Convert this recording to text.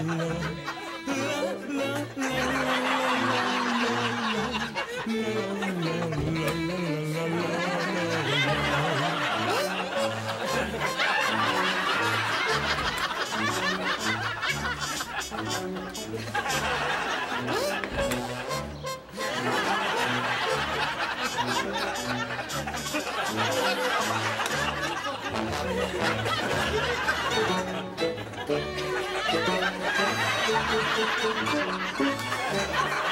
Ha ha ha ha! フフフフ。